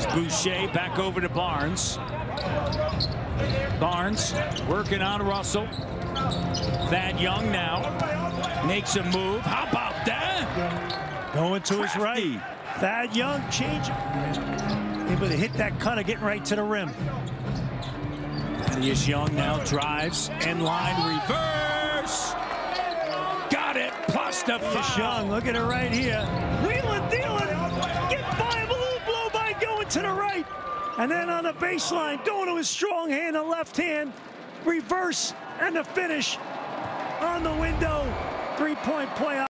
Here's Boucher back over to Barnes. Barnes working on Russell. Thad Young now makes a move. How about that? Going to his right. Thad Young change. Able to hit that cutter, getting right to the rim. Thaddeus Young now drives and line reverse. Got it. Plus the. Young, look at it right here. Going to the right. And then on the baseline, going to his strong hand, the left hand. Reverse and the finish on the window. Three-point play.